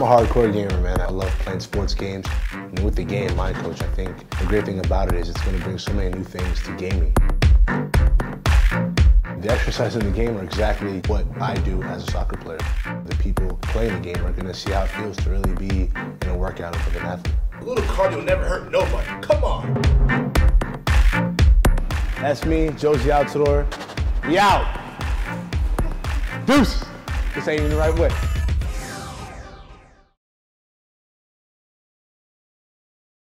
I'm a hardcore gamer, man. I love playing sports games. And with the game, miCoach, I think the great thing about it is it's going to bring so many new things to gaming. The exercise in the game are exactly what I do as a soccer player. The people playing the game are going to see how it feels to really be in a workout of an athlete. A little cardio never hurt nobody. Come on. That's me, Jozy Altidore. We out. Deuce. This ain't even the right way.